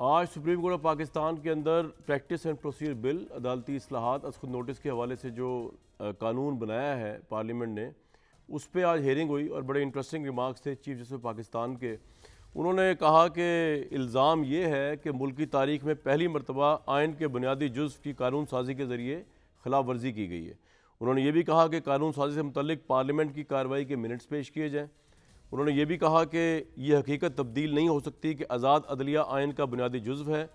आज supreme court of Pakistan के अंदर प्रैक्टिस एंड प्रोसीजर बिल, अदालती असलाहत अस खुद नोटिस के हवाले से जो कानून बनाया है पार्लियामेंट ने, उस पर आज हेयरिंग हुई और बड़े इंटरेस्टिंग रिमार्क्स थे चीफ जस्टिस पाकिस्तान के। उन्होंने कहा कि इल्ज़ाम ये है कि मुल्क की तारीख में पहली मरतबा आइन के बुनियादी जुज़ की कानून साजी के ज़रिए खिलाफ वर्जी की गई है। उन्होंने ये भी कहा कि कानून साजी से मतलब पार्लियामेंट की कार्रवाई के मिनट्स पेश किए जाएँ। उन्होंने ये भी कहा कि यह हकीकत तब्दील नहीं हो सकती कि आज़ाद अदलिया आयन का बुनियादी जुज्व है।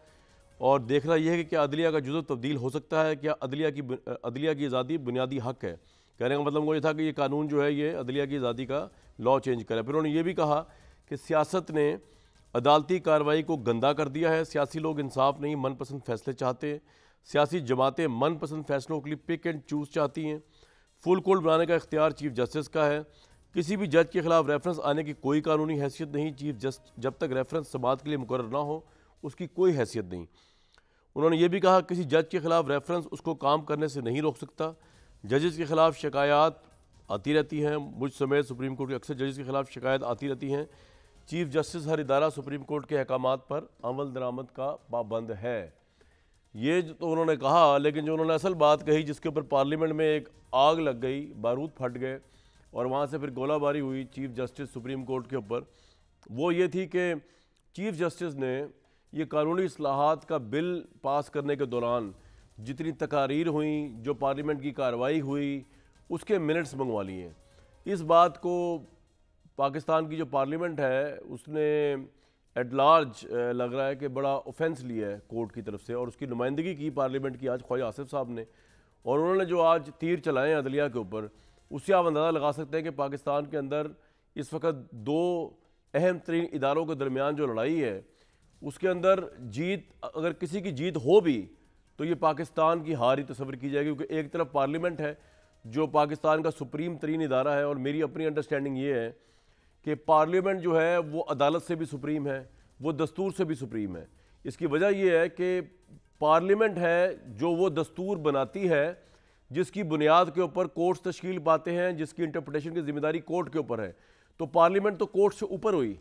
और देखना यह है कि क्या अदलिया का जुज्व तब्दील हो सकता है, क्या अदलिया की अदलिया की आज़ादी बुनियादी हक है। कहने का मतलब मुझे था कि ये कानून जो है, ये अदलिया की आज़ादी का लॉ चेंज करे। फिर उन्होंने ये भी कहा कि सियासत ने अदालती कार्रवाई को गंदा कर दिया है। सियासी लोग इंसाफ नहीं, मनपसंद फैसले चाहते। सियासी जमातें मनपसंद फैसलों के लिए पिक एंड चूज़ चाहती हैं। फुल कोल्ड बनाने का इख्तियार चीफ जस्टिस का है। किसी भी जज के खिलाफ रेफरेंस आने की कोई कानूनी हैसियत नहीं, चीफ जस्ट जब तक रेफरेंस समात के लिए मुकर ना हो, उसकी कोई हैसियत नहीं। उन्होंने ये भी कहा, किसी जज के खिलाफ रेफरेंस उसको काम करने से नहीं रोक सकता। जजेस के खिलाफ शिकायत आती रहती हैं। मुझ समेत सुप्रीम कोर्ट के अक्सर जजेस के खिलाफ शिकायत आती रहती हैं। चीफ जस्टिस हर इदारा सुप्रीम कोर्ट के अहकाम पर अमल दरामद का पाबंद है। ये तो उन्होंने कहा, लेकिन जो उन्होंने असल बात कही, जिसके ऊपर पार्लियामेंट में एक आग लग गई, बारूद फट गए और वहाँ से फिर गोलाबारी हुई चीफ जस्टिस सुप्रीम कोर्ट के ऊपर। वो ये थी कि चीफ जस्टिस ने ये कानूनी असलाहत का बिल पास करने के दौरान जितनी तकारीर हुई, जो पार्लियामेंट की कार्रवाई हुई, उसके मिनट्स मंगवा लिए। इस बात को पाकिस्तान की जो पार्लियामेंट है, उसने एट लार्ज लग रहा है कि बड़ा ऑफेंस लिया है कोर्ट की तरफ़ से और उसकी नुमाइंदगी की पार्लियामेंट की आज ख्वाजा आसिफ साहब ने। और उन्होंने जो आज तीर चलाए हैं अदलिया के ऊपर उससे आप अंदाज़ा लगा सकते हैं कि पाकिस्तान के अंदर इस वक्त दो अहम तरीन इदारों के दरमियान जो लड़ाई है, उसके अंदर जीत, अगर किसी की जीत हो भी तो ये पाकिस्तान की हार ही तस्वर की जाएगी, क्योंकि एक तरफ़ पार्लियामेंट है, जो पाकिस्तान का सुप्रीम तरीन इदारा है, और मेरी अपनी अंडरस्टैंडिंग ये है कि पार्लियामेंट जो है, वो अदालत से भी सुप्रीम है, वो दस्तूर से भी सुप्रीम है। इसकी वजह यह है कि पार्लियामेंट है, जो वो दस्तूर बनाती है जिसकी बुनियाद के ऊपर कोर्ट्स तश्कील पाते हैं, जिसकी इंटरप्रटेशन की ज़िम्मेदारी कोर्ट के ऊपर है। तो पार्लियामेंट तो कोर्ट से ऊपर हुई।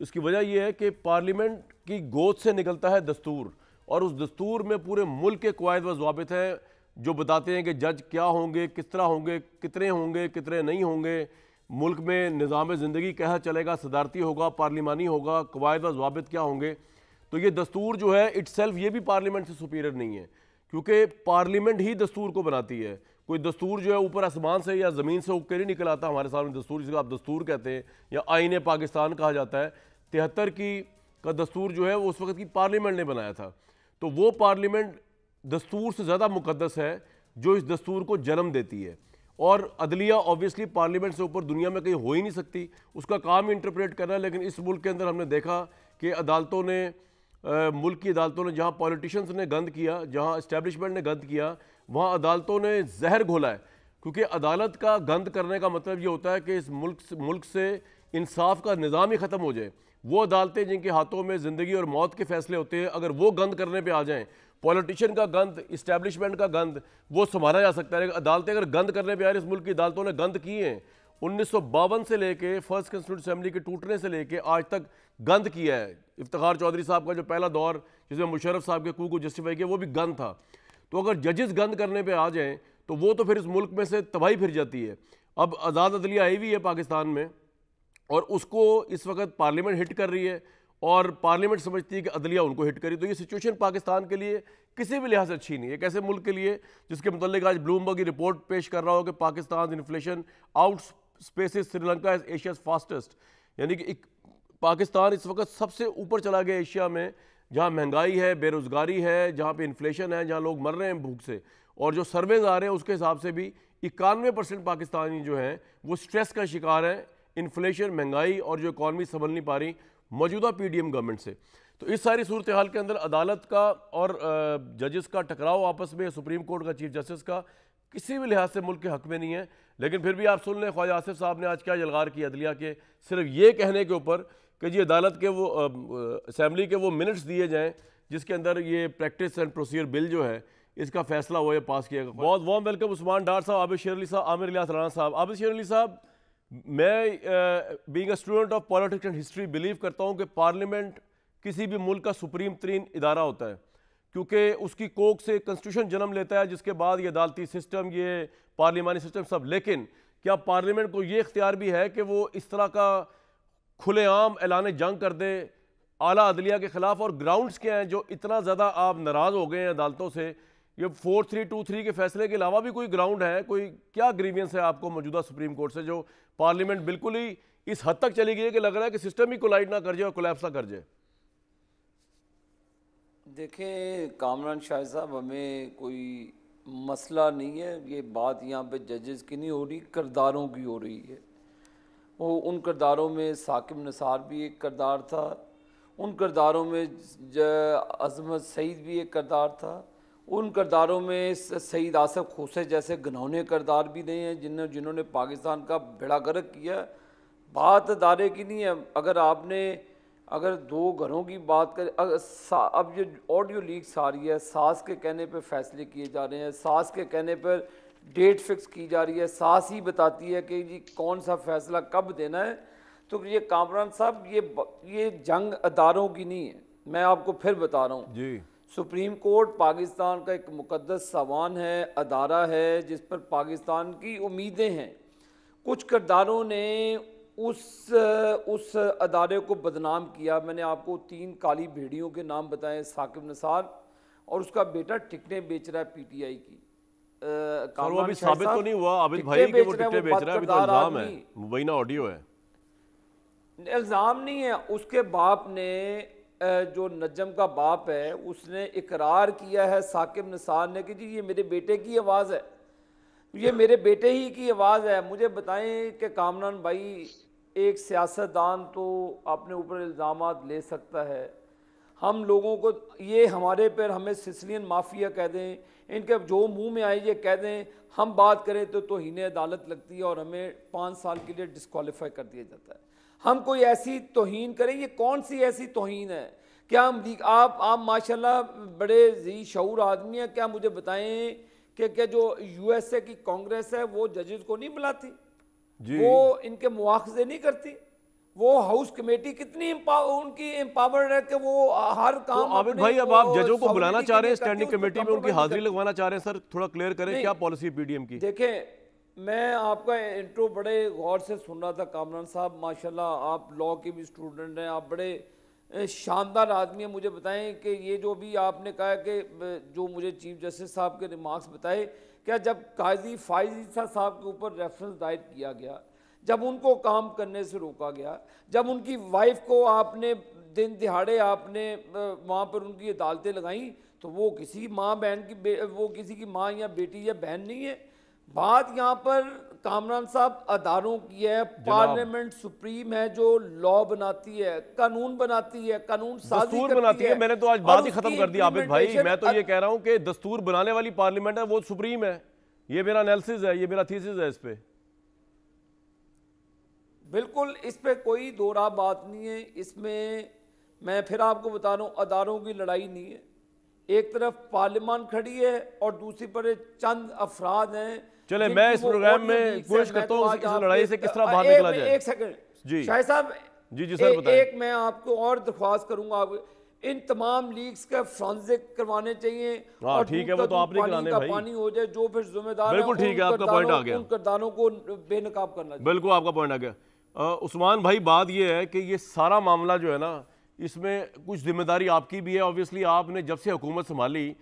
इसकी वजह यह है कि पार्लियामेंट की गोद से निकलता है दस्तूर, और उस दस्तूर में पूरे मुल्क के कवायद व जवाबित हैं, जो बताते हैं कि जज क्या होंगे, किस तरह होंगे, कितने होंगे, कितने नहीं होंगे। मुल्क में निज़ाम ज़िंदगी कैसा चलेगा, सदारती होगा, पार्लिमानी होगा, कवायद व जवाबित क्या होंगे। तो ये दस्तूर जो है इट्स ये भी पार्लियामेंट से सुपीरियर नहीं है। क्योंकि पार्लियामेंट ही दस्तूर को बनाती है। कोई दस्तूर जो है ऊपर आसमान से या ज़मीन से उग नहीं निकल आता, हमारे सामने दस्तूर, जिसको आप दस्तूर कहते हैं या आइन पाकिस्तान कहा जाता है, तिहत्तर की, का दस्तूर जो है वो उस वक्त की पार्लियामेंट ने बनाया था। तो वो पार्लियामेंट दस्तूर से ज़्यादा मुकदस है, जो इस दस्तूर को जन्म देती है। और अदलिया ऑब्वियसली पार्लियामेंट से ऊपर दुनिया में कहीं हो ही नहीं सकती। उसका काम इंटरप्रेट करना लेकिन इस मुल्क के अंदर हमने देखा कि अदालतों ने मुल्क की अदालतों ने जहाँ पॉलिटिशियंस ने गंद किया, जहाँ इस्टेब्लिशमेंट ने गंद किया, वहाँ अदालतों ने जहर घोला है। क्योंकि अदालत का गंद करने का मतलब ये होता है कि इस मुल्क मुल्क से इंसाफ का निज़ाम ही ख़त्म हो जाए। वो अदालतें जिनके हाथों में ज़िंदगी और मौत के फैसले होते हैं, अगर वो गंद करने पर आ जाएँ, पॉलिटिशियन का गंद इस्टेब्लिशमेंट का गंद, वो संभाला जा सकता है। अदालतें अगर गंद करने पर आ रही इस मुल्क की अदालतों ने गंद किए हैं, उन्नीस से लेके फ़र्स्ट कंस्टिट्यूट असम्बली के टूटने से लेके आज तक गंद किया है। इफ्तार चौधरी साहब का जो पहला दौर, जिसमें मुशरफ साहब के कू को जस्टिफाई किया, वो भी गंद था। तो अगर जजेस गंद करने पे आ जाएँ तो वो तो फिर इस मुल्क में से तबाही फिर जाती है। अब आज़ाद अदलिया आई हुई है पाकिस्तान में, और उसको इस वक्त पार्लियामेंट हिट कर रही है, और पार्लियामेंट समझती है कि अदलिया उनको हिट करी। तो ये सिचुएशन पाकिस्तान के लिए किसी भी लिहाज से अच्छी नहीं है। कैसे मुल्क के लिए, जिसके मतलब आज ब्लूमबर्ग की रिपोर्ट पेश कर रहा हो कि Pakistan inflation outpaces Sri Lanka is Asia fastest यानी कि पाकिस्तान इस वक्त सबसे ऊपर चला गया एशिया में, जहाँ महँगाई है, बेरोज़गारी है, जहाँ पे इन्फ्लेशन है, जहाँ लोग मर रहे हैं भूख से। और जो सर्वेज आ रहे हैं, उसके हिसाब से भी इक्यानवे परसेंट पाकिस्तानी जो हैं, वो स्ट्रेस का शिकार हैं इन्फ्लेशन महँगाई और जो इकॉनमी संभल नहीं पा रही मौजूदा पी डी एम गवर्नमेंट से। तो इस सारी सूरत हाल के अंदर अदालत का और जजेस का टकराव आपस में, सुप्रीम कोर्ट का चीफ जस्टिस का किसी भी लिहाज से मुल्क के हक में नहीं है। लेकिन फिर भी आप सुन लें, ख्वाजा आसिफ साहब ने आज क्या जलगार की अदलिया के, सिर्फ़ ये कहने के ऊपर कि जी अदालत के वो असम्बली के वो मिनट्स दिए जाएँ, जिसके अंदर ये प्रैक्टिस एंड प्रोसीजर बिल जो है, इसका फैसला हुआ पास किया गया। बहुत वॉम वेलकम उस्मान डार साहब, आबिद शेर अली साहब, आमिर इलियास राना साहब। आबिद शेर अली साहब, मैं being a student of politics and history believe करता हूँ कि पार्लियामेंट किसी भी मुल्क का सुप्रीम तरीन इदारा होता है, क्योंकि उसकी कोक से कंस्टिट्यूशन जन्म लेता है, जिसके बाद ये अदालती सिस्टम ये पार्लियामानी सिस्टम सब। लेकिन क्या पार्लियामेंट को ये इख्तियार भी है कि वो इस तरह का खुलेआम ऐलान जंग कर दे आला अदलिया के ख़िलाफ़ और ग्राउंड्स क्या हैं जो इतना ज़्यादा आप नाराज़ हो गए हैं अदालतों से? ये फोर थ्री टू थ्री के फैसले के अलावा भी कोई ग्राउंड है? कोई क्या ग्रीवियंस है आपको मौजूदा सुप्रीम कोर्ट से जो पार्लियामेंट बिल्कुल ही इस हद तक चली गई है कि लग रहा है कि सिस्टम ही कोलाइड ना कर जाए और कोलैप्स ना कर जाए? देखें कामरान शाह साहब, हमें कोई मसला नहीं है। ये बात यहाँ पे जजेस की नहीं हो रही, करदारों की हो रही है। वो उन करदारों में साकिब नसार भी एक करदार था। उन करदारों में अजमत सईद भी एक करदार था। उन करदारों में सईद आसफ खोसे जैसे घनौने करदार भी नहीं हैं जिन्होंने जिन्होंने पाकिस्तान का बेड़ा गर्क किया। बात अदारे की नहीं है। अगर आपने, अगर दो घरों की बात करें अब जो ऑडियो लीक्स आ रही है। सास के कहने पर फैसले किए जा रहे हैं। सास के कहने पर डेट फिक्स की जा रही है सास ही बताती है कि जी कौन सा फैसला कब देना है। तो ये कामरान साहब ये ये जंग अदारों की नहीं है। मैं आपको फिर बता रहा हूँ। जी। सुप्रीम कोर्ट पाकिस्तान का एक मुकदस सवान है अदारा है जिस पर पाकिस्तान की उम्मीदें हैं। कुछ करदारों ने उस उस अदारे को बदनाम किया। मैंने आपको तीन काली भेड़ियों के नाम बताए साकिब नसार और उसका बेटा टिकटें बेच रहा है पीटीआई की। वो अभी साबित तो नहीं हुआ भाई कि वो टिकटें बेच रहा है अभी तो इल्ज़ाम है मुबैना ऑडियो है। इल्ज़ाम नहीं है उसके बाप ने जो नजम का बाप है उसने इकरार किया है साकिब निसार ने कि जी ये मेरे बेटे की आवाज़ है। ये मेरे बेटे ही की आवाज़ है। मुझे बताएँ कि कामरान भाई एक सियासतदान तो अपने ऊपर इल्ज़ाम ले सकता है। हम लोगों को ये हमारे पर हमें सिसलियन माफिया कह दें इनके जो मुँह में आए ये कह दें हम बात करें तो तोहन अदालत लगती है और हमें पाँच साल के लिए डिस्कवालीफाई कर दिया जाता है। हम कोई ऐसी तोहन करें ये कौन सी ऐसी तोहन है? क्या हम आप आप माशाल्लाह बड़े जी शूर आदमी हैं क्या मुझे बताएँ कि क्या जो यूएसए की कांग्रेस है वो जजेस को नहीं बुलाती? वो इनके मुआवजे नहीं करती? वो हाउस कमेटी कितनी उनकी एम्पावर्ड है कि वो हर तो काम तो आबिद भाई अब आप जजों को बुलाना चाह रहे हैं स्टैंडिंग कमेटी में उनकी हाजिरी लगवाना चाह रहे हैं सर थोड़ा क्लियर करें क्या पॉलिसी पीडीएम की? देखें मैं आपका इंट्रो बड़े गौर से सुन रहा था कामरान साहब माशाल्लाह आप लॉ के भी स्टूडेंट हैं आप बड़े शानदार आदमी हैं मुझे बताएँ कि ये जो भी आपने कहा कि जो मुझे चीफ जस्टिस साहब के रिमार्क्स बताए क्या जब काजी फाइजा साहब के ऊपर रेफरेंस दायर किया गया जब उनको काम करने से रोका गया जब उनकी वाइफ को आपने दिन दिहाड़े आपने वहाँ पर उनकी अदालतें लगाई तो वो किसी माँ बहन की वो किसी की माँ या बेटी या बहन नहीं है। बात यहाँ पर कामरान साहब अदारों की है पार्लियामेंट सुप्रीम है जो लॉ बनाती है कानून बनाती है कानून दस्तूर बनाती है।, है। मैंने तो आज बात ही खत्म कर दी आबिद भाई। मैं तो ये कह रहा हूँ कि दस्तूर बनाने वाली पार्लियामेंट है वो सुप्रीम है। ये मेरा एनालिसिस है ये मेरा थीसिस है इस पे। बिल्कुल इस पे कोई दो बात नहीं है। इसमें मैं फिर आपको बता रहा हूँ अदारों की लड़ाई नहीं है। एक तरफ़ पार्लियामान खड़ी है और दूसरी पर चंद अफराद हैं चले मैं इस प्रोग्राम में कोशिश करता हूँ इस लड़ाई से किस तरह बाहर निकला जाए। एक सेकंड। जी। शाह साहब जी जी सर बताएँ एक मैं आपको और दरख्वास्त करूँगा। आप इन तमाम लीग्स का फ्रांसिक करवाने चाहिए हाँ, और ठीक है वो तो आपने कराने भाई। पानी हो जाए जो फिर जिम्मेदार बिल्कुल ठीक है आपका पॉइंट आ गया। उन करदारों को बेनकाब करना बिल्कुल आपका पॉइंट आ गया। उस्मान भाई, बात यह है कि ये सारा मामला जो है ना, इसमें कुछ ज़िम्मेदारी आपकी भी है। ऑब्वियसली आपने जब से हुकूमत संभाली,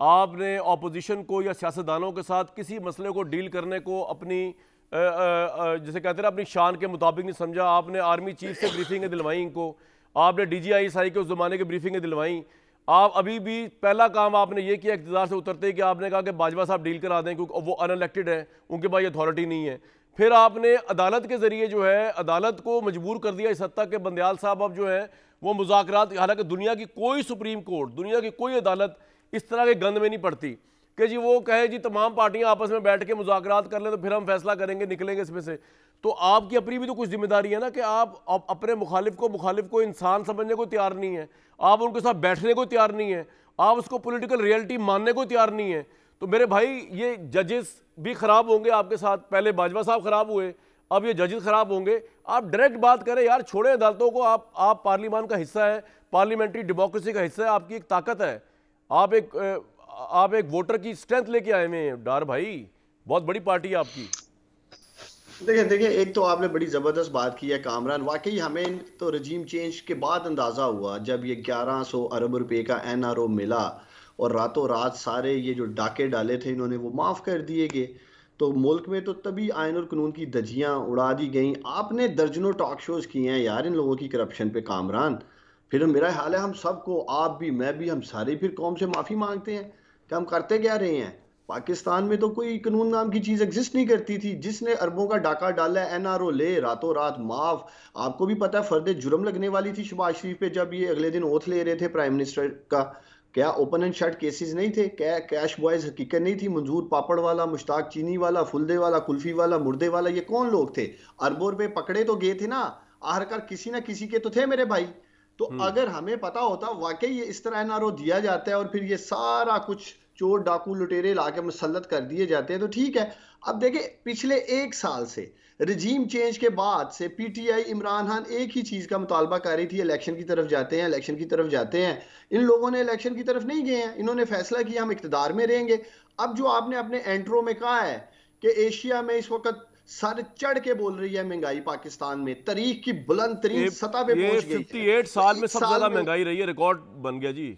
आपने अपोजिशन को या सियासतदानों के साथ किसी मसले को डील करने को अपनी जैसे कहते हैं अपनी शान के मुताबिक नहीं समझा। आपने आर्मी चीफ से ब्रीफिंग दिलवाई इनको। आपने D G I S I के उस ज़माने की ब्रीफिंग दिलवाई। आप अभी भी, पहला काम आपने ये किया, इकतदार से उतरते कि आपने कहा कि बाजवा साहब डील करा दें, क्योंकि वो अनइलेक्टेड है, उनके पास अथॉरिटी नहीं है। फिर आपने अदालत के ज़रिए जो है, अदालत को मजबूर कर दिया। इस हद तक कि बंदयाल साहब अब जो है, वो मुजाकर हालाँकि दुनिया की कोई सुप्रीम कोर्ट, दुनिया की कोई अदालत इस तरह के गंद में नहीं पड़ती कि जी वो कहे, जी, तमाम पार्टियाँ आपस में बैठ के मुजाकर कर लें तो फिर हम फैसला करेंगे, निकलेंगे इसमें से। तो आपकी अपनी भी तो कुछ ज़िम्मेदारी है ना कि आप अपने मुखालिफ को मुखालिफ को इंसान समझने को तैयार नहीं है। आप उनके साथ बैठने को तैयार नहीं है। आप उसको पोलिटिकल रियलिटी मानने को तैयार नहीं है। तो मेरे भाई, ये जजेस भी ख़राब होंगे आपके साथ। पहले बाजवा साहब ख़राब हुए, अब ये जजेस ख़राब होंगे। आप डायरेक्ट बात करें यार, छोड़े अदालतों को। आप आप पार्लियामान का हिस्सा है पार्लियामेंट्री डेमोक्रेसी का हिस्सा है, आपकी एक ताकत है। आप एक आप एक वोटर की स्ट्रेंथ लेके आए हुए हैं। डार भाई, बहुत बड़ी पार्टी है आपकी। देखिए देखिए, एक तो आपने बड़ी ज़बरदस्त बात की है कामरान। वाकई हमें तो रजीम चेंज के बाद अंदाज़ा हुआ जब ये 1100 अरब रुपए का एनआरओ मिला। और रातों रात सारे ये जो डाके डाले थे इन्होंने, वो माफ़ कर दिए गए। तो मुल्क में तो तभी आयन और कानून की धजियाँ उड़ा दी गई। आपने दर्जनों टॉक शोज़ किए हैं यार इन लोगों की करप्शन पे, कामरान। फिर मेरा हाल है हम सबको, आप भी, मैं भी, हम सारे फिर कौम से माफ़ी मांगते हैं। कि हम करते क्या रहे हैं? पाकिस्तान में तो कोई कानून नाम की चीज़ एग्जिस्ट नहीं करती थी। जिसने अरबों का डाका डाला है ओ ले, रातों रात माफ़। आपको भी पता है फर्द जुर्म लगने वाली थी शबाज शरीफ पे जब ये अगले दिन ओथ ले रहे थे प्राइम मिनिस्टर का। क्या ओपन एंड शर्ट केसेस नहीं थे? क्या कैश बॉयज़ हकीकत नहीं थी? मंजूर पापड़ वाला मुश्ताक चीनी वाला फुलदे वाला कुल्फी वाला मुर्दे वाला ये कौन लोग थे? अरबों रुपए पकड़े तो गए थे ना? आखिरकार किसी ना किसी के तो थे मेरे भाई। तो हम्म। अगर हमें पता होता वाकई ये इस तरह एनआरओ दिया जाता है और फिर ये सारा कुछ चोर डाकू लुटेरे ला के मुसलत कर दिए जाते हैं तो ठीक है। अब देखें पिछले एक साल से रजीम चेंज के बाद से पीटीआई इमरान खान एक ही चीज़ का मुतालबा कर रही थी इलेक्शन की तरफ़ जाते हैं इलेक्शन की तरफ़ जाते हैं। इन लोगों ने इलेक्शन की तरफ़ नहीं गए हैं। इन्होंने फैसला किया हम इकतदार में रहेंगे। अब जो आपने अपने एंट्रो में कहा है कि एशिया में इस वक्त सर चढ़ के बोल रही है महँगाई पाकिस्तान में तारीख की बुलंद तरीन सतह पे पहुँच गई साल में सबसे ज़्यादा महँगाई रही है रिकॉर्ड बन गया जी।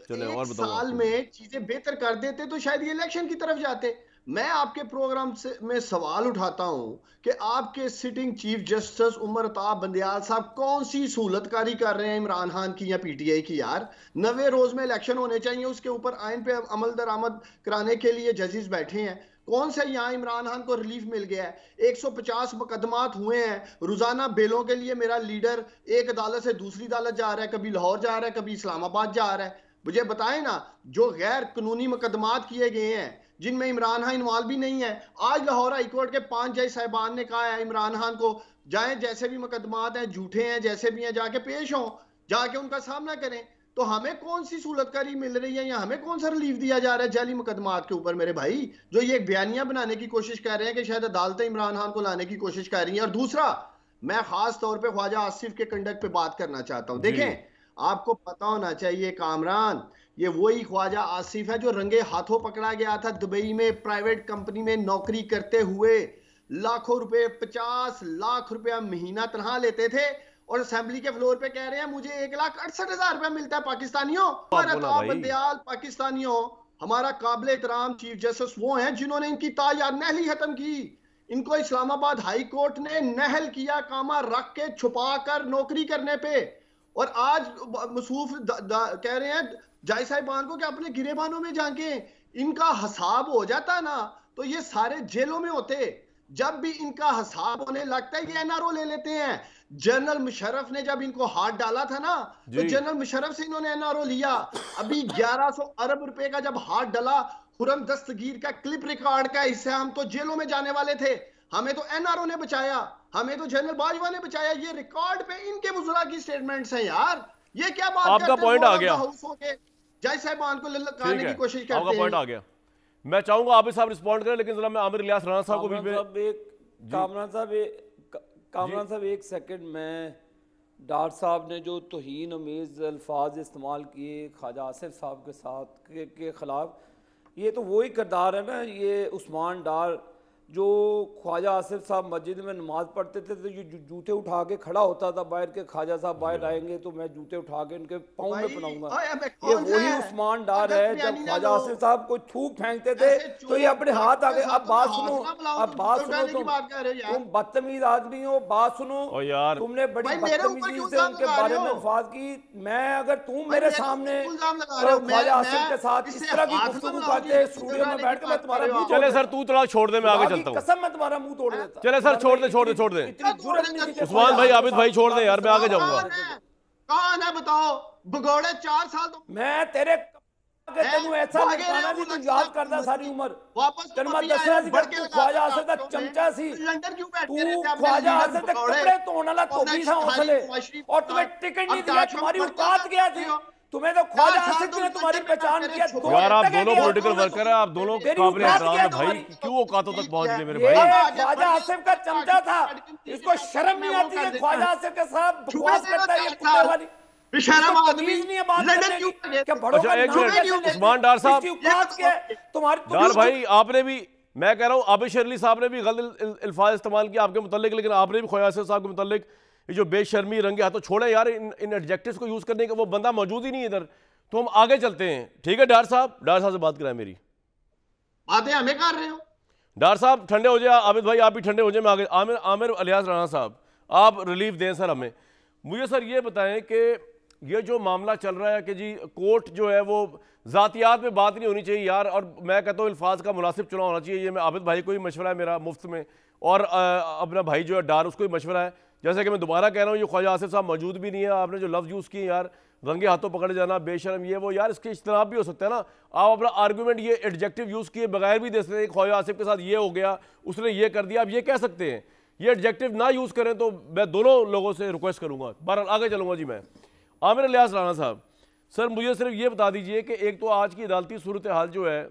चले और बताओ साल में चीज़ें बेहतर कर देते तो शायद ये इलेक्शन की तरफ़ जाते। मैं आपके प्रोग्राम से, में सवाल उठाता हूँ कि आपके सिटिंग चीफ जस्टिस उमर ताब बंदयाल साहब कौन सी सहूलतकारी कर रहे हैं इमरान खान की या पीटीआई की यार? नवे रोज में इलेक्शन होने चाहिए, उसके ऊपर आयन पे अमल दरामद कराने के लिए जजेस बैठे हैं। कौन सा यहाँ इमरान खान को रिलीफ मिल गया है? 150 मुकदमात हुए हैं। रोज़ाना बेलों के लिए मेरा लीडर एक अदालत से दूसरी अदालत जा रहा है, कभी लाहौर जा रहा है, कभी इस्लामाबाद जा रहा है। मुझे बताएँ ना, जो गैर कानूनी मुकदमात किए गए हैं जिनमें इमरान खान इन्वॉल्व भी नहीं है। आज लाहौर हाईकोर्ट के पाँच जज साहबान ने कहा है इमरान खान को जाए जैसे भी मुकदमात हैं झूठे हैं जैसे भी हैं जाके पेश हों जाके उनका सामना करें। तो हमें कौन सी सहूलतकारी मिल रही है या हमें कौन सा रिलीफ दिया जा रहा है जाली मुकदमात के ऊपर मेरे भाई? जो ये बयानिया बनाने की कोशिश कर रहे हैं कि शायद अदालतें इमरान खान को लाने की कोशिश कर रही हैं। और दूसरा मैं खास तौर पर ख्वाजा आसिफ के कंडक्ट पे बात करना चाहता हूँ। देखें आपको पता होना चाहिए कामरान ये वही ख्वाजा आसिफ है जो रंगे हाथों पकड़ा गया था दुबई में प्राइवेट कंपनी में नौकरी करते हुए। लाखों रुपए पचास लाख रुपया महीना तनहा लेते थे और असेंबली के फ्लोर पे कह रहे हैं मुझे एक लाख अड़सठ हज़ार रुपया मिलता है पाकिस्तानियों। दयाल पाकिस्तानियों हमारा काबिल एहतराम चीफ जस्टिस वो हैं जिन्होंने इनकी तायार नहली खत्म की। इनको इस्लामाबाद हाई कोर्ट ने नहल किया कामा रख के छुपा कर नौकरी करने पे। और आज मसूफ कह रहे हैं जाय साहिबान को कि अपने गिरेबानों में जाके इनका हसाब हो जाता ना? तो ये सारे जेलों में होते। जब भी इनका हसाब होने लगता है ये एनआरओ ले लेते हैं। जनरल मुशरफ ने जब इनको हाथ डाला था ना तो जनरल मुशरफ से इन्होंने एनआरओ लिया। अभी 1100 अरब रुपए का जब हाथ डाला खुरम दस्तगीर का क्लिप रिकॉर्ड का हिस्सा हम तो जेलों में जाने वाले थे। हमें तो एनआरओ ने बचाया। हमें तो जनरल बाजवा ने बचाया। ये रिकॉर्ड पे इनके बुज़ुर्ग की स्टेटमेंट्स हैं यार। ये क्या बात आपका पॉइंट आ गया। जय साहबान को ललकारने की कोशिश करते हैं। पॉइंट आ गया। मैं चाहूँगा आप साहब रिस्पॉन्ड करें लेकिन जरा मैं आमिर इलियास राणा साहब को भी साहब एक कामरान साहब एक कामरान साहब एक सेकंड में डॉक्टर साहब ने जो तोहीन अमीज़ अल्फाज इस्तेमाल किए ख्वाजा आसिफ साहब के साथ के, के ख़िलाफ़ ये तो वही करदार है ना ये उस्मान डार जो ख्वाजा आसिफ साहब मस्जिद में नमाज़ पढ़ते थे तो ये जूते उठा के खड़ा होता था बाहर के ख्वाजा साहब बाहर आएँगे तो मैं जूते उठा के उनके पाँव में पहनाऊँगा ये वही उस्मान डार है जब ख्वाजा आसिफ साहब को थूक फेंकते थे तो ये अपने हाथ आगे अब बात सुनो अब बात सुनो तुम तुम बदतमीज आदमी हो बात सुनो। यार तुमने बड़ी बदतमीजी से उनके बारे में अल्फाज की। मैं अगर तुम मेरे सामने ख्वाजा आसिफ के साथ इस तरह की गुफ्तगू करते स्टूडियो में बैठ के मैं तुम्हारा चले सर तू थोड़ा छोड़ दे मैं आगे चलता हूँ। कसम मैं तुम्हारा मुँह तोड़ देता। चले सर छोड़ दे छोड़ दे छोड़ दे। उस्मान भाई आबिद भाई छोड़ दे यार मैं आगे जाऊँगा। कौन है बताओ? भगोड़े चार साल तो मैं तेरे ऐसा लगाना भी तू याद करदा सारी उम्र। वापस तेन मैं दसया सी तू ख्वाजा आसर दा चमचा सी। तू ख्वाजा आसर दे कपड़े धोने वाला धोबी था उसले और तुम्हें टिकट नहीं दिया तुम्हारी औकात गया थी? तुम्हें तो ख्वाजा आसिफ ने तुम्हारी पहचान किया दो यार आप दोनों पॉलिटिकल वर्कर हैं आप दोनों काबिल एहतराम हैं भाई। क्यों औकातों तक पहुँच गए मेरे भाई? ख्वाजा आसिफ का चमचा था। इसको शर्म नहीं आती है ख्वाजा आसिफ के साथ बकवास करता है ये कुत्ते वाली। अच्छा, एक मिनट, उस्मान डार साहब। तुम्हारी भाई आपने भी मैं कह रहा हूँ आबिश अली साहब ने भी गलत अल्फाज इस्तेमाल किया आपके मुतलिक लेकिन आपने भी खोया साहब के मुतलिक ये जो बेशर्मी रंगे हाथों छोड़े यार इन इन एडजेक्टिव्स को यूज़ करने का वो बंदा मौजूद ही नहीं है इधर। तो हम आगे चलते हैं। ठीक है डार साहब? डार साहब से बात कराएँ मेरी। बातें हमें कर रहे हो। डार साहब ठंडे हो जाए। आबिद भाई आप भी ठंडे हो जाए। मैं आगे आमिर आमिर अलियास राणा साहब आप रिलीफ दें सर हमें। मुझे सर ये बताएँ कि ये जो मामला चल रहा है कि जी कोर्ट जो है वो ज़ातियात में बात नहीं होनी चाहिए यार और मैं कहता हूँ अल्फाज का मुनासिब चुनाव होना चाहिए। ये मैं आबिद भाई को ही मशवरा है मेरा मुफ़्त में। और अपना भाई जो है डार उसको ही मशवरा है। जैसे कि मैं दोबारा कह रहा हूँ, ये ख्वाजा आसिफ साहब मौजूद भी नहीं है। आपने जो लफ्ज़ यूज़ किए यार रंगे हाथों पकड़े जाना, बेशरम ये वो, यार इसके इज्तनाब भी हो सकता है ना। आप अपना आर्गूमेंट ये एडजेक्टिव यूज़ किए, बगैर भी दे सकते हैं, ख्वाजा आसिफ के साथ ये हो गया, उसने ये कर दिया, आप ये कह सकते हैं। ये एडजेक्टिव ना यूज़ करें तो मैं दोनों लोगों से रिक्वेस्ट करूँगा। बहरहाल, आगे चलूँगा जी मैं। आमिर अलियास राना साहब, सर मुझे सिर्फ़ ये बता दीजिए कि एक तो आज की अदालती सूरत हाल जो है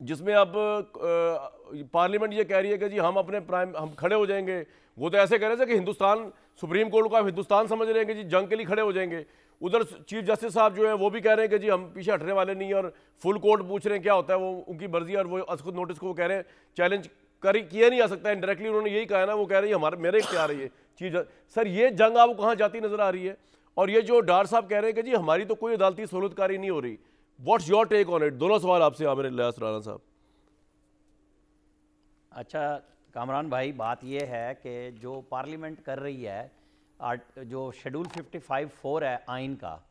जिसमें अब पार्लियामेंट ये कह रही है कि जी हम अपने प्राइम, हम खड़े हो जाएँगे। वो तो ऐसे कह रहे थे कि हिंदुस्तान, सुप्रीम कोर्ट को आप हिंदुस्तान समझ रहे हैं कि जी जंग के लिए खड़े हो जाएँगे। उधर चीफ जस्टिस साहब जो है, वो भी कह रहे हैं कि जी हम पीछे हटने वाले नहीं और फुल कोर्ट पूछ रहे हैं क्या होता है, वो उनकी मर्ज़ी और वो खुद नोटिस को वो कह रहे हैं चैलेंज कर, किया नहीं जा सकता। इनडायरेक्टली उन्होंने यही कहा ना, वो कह रहे हैं हमारे, मेरे इख्तियार है ये चीज़। सर, ये जंग आपको कहाँ जाती नज़र आ रही है? और ये जो डार साहब कह रहे हैं कि जी हमारी तो कोई अदालती सहूलतकारी नहीं हो रही। What's your take on it दोनों सवाल आपसे आमिर राणा साहब। अच्छा कामरान भाई, बात यह है कि जो पार्लियामेंट कर रही है जो शेड्यूल 55 फोर है, आइन का,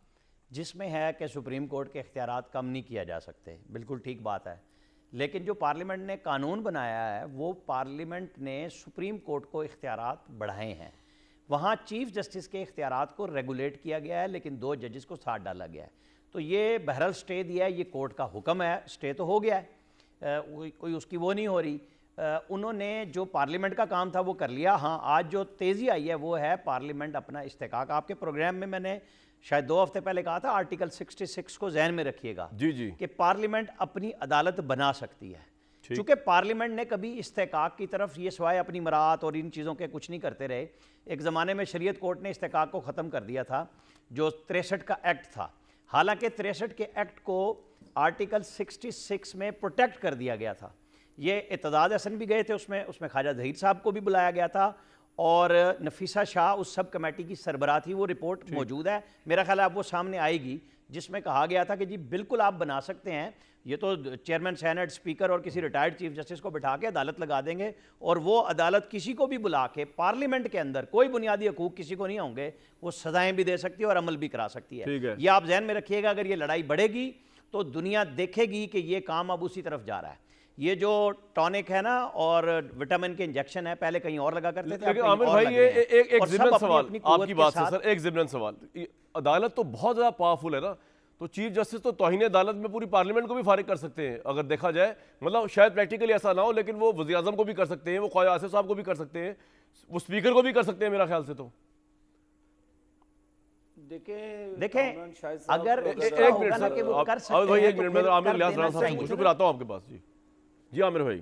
जिसमें है कि सुप्रीम कोर्ट के इख्तियार कम नहीं किया जा सकते। बिल्कुल ठीक बात है। लेकिन जो पार्लियामेंट ने कानून बनाया है, वो पार्लियामेंट ने सुप्रीम कोर्ट को इख्तियार बढ़ाए हैं। वहाँ चीफ जस्टिस के इख्तियार को रेगुलेट किया गया है, लेकिन दो जजेस को साथ डाला गया है। तो ये बहरल स्टे दिया है ये कोर्ट का हुक्म है स्टे तो हो गया है। कोई उसकी वो नहीं हो रही। उन्होंने जो पार्लियामेंट का काम था वो कर लिया। हाँ आज जो तेज़ी आई है वो है पार्लियामेंट अपना इस्तेकाक। आपके प्रोग्राम में मैंने शायद दो हफ़्ते पहले कहा था आर्टिकल 66 को जहन में रखिएगा जी जी। कि पार्लियामेंट अपनी अदालत बना सकती है। चूँकि पार्लियामेंट ने कभी इस्तेकाक की तरफ़ ये सवाए अपनी मराहत और इन चीज़ों के कुछ नहीं करते रहे। एक ज़माने में शरीयत कोर्ट ने इस्तेकाक को ख़त्म कर दिया था जो तिरसठ का एक्ट था। हालाँकि तिरसठ के एक्ट को आर्टिकल 66 में प्रोटेक्ट कर दिया गया था। ये इतदाद हसन भी गए थे उसमें उसमें ख्वाजा जहीर साहब को भी बुलाया गया था और नफीसा शाह उस सब कमेटी की सरबरा थी वो रिपोर्ट मौजूद है। मेरा ख्याल है अब वो सामने आएगी। जिसमें कहा गया था कि जी बिल्कुल आप बना सकते हैं। ये तो चेयरमैन सैनट स्पीकर और किसी रिटायर्ड चीफ जस्टिस को बिठा के अदालत लगा देंगे और वो अदालत किसी को भी बुला के पार्लियामेंट के अंदर कोई बुनियादी हकूक किसी को नहीं होंगे वो सजाएँ भी दे सकती है और अमल भी करा सकती है। है। ये आप जहन में रखिएगा अगर ये लड़ाई बढ़ेगी तो दुनिया देखेगी कि ये काम अब उसी तरफ़ जा रहा है। ये जो टॉनिक है ना और विटामिन के इंजेक्शन है पहले कहीं और लगा करते थे आमिर भाई ये एक एक और जिमन सवाल आपकी बात से सर एक जिमन सवाल। अदालत तो बहुत ज़्यादा पावरफुल है ना तो चीफ जस्टिस तो तोहिन अदालत में पूरी पार्लियामेंट को भी फारिग कर सकते हैं अगर देखा जाए। मतलब शायद प्रैक्टिकली ऐसा ना हो लेकिन वो वजी अजम को भी कर सकते हैं वो ख्वाजा आसिफ साहब को भी कर सकते हैं वो स्पीकर को भी कर सकते हैं मेरा ख्याल से तो। देखें देखें, अगर एक मिनट सर आमिर हैं तो राणा साहब से पूछूँ फिर आता हूँ आपके पास जी। जी आमिर भाई।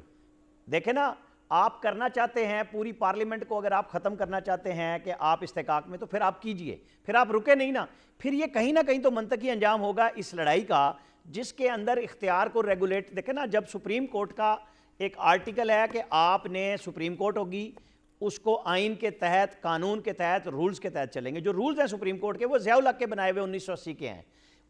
देखे ना, आप करना चाहते हैं, पूरी पार्लियामेंट को अगर आप ख़त्म करना चाहते हैं कि आप इस्तेकाक में तो फिर आप कीजिए। फिर आप रुके नहीं ना। फिर ये कहीं ना कहीं तो मंतकी अंजाम होगा इस लड़ाई का, जिसके अंदर इख्तियार को रेगुलेट देखे ना, जब सुप्रीम कोर्ट का एक आर्टिकल है कि आपने सुप्रीम कोर्ट होगी, उसको आइन के तहत, कानून के तहत रूल्स के तहत चलेंगे। जो रूल्स हैं सुप्रीम कोर्ट के, वो जयाउल के बनाए हुए उन्नीस सौ अस्सी के हैं।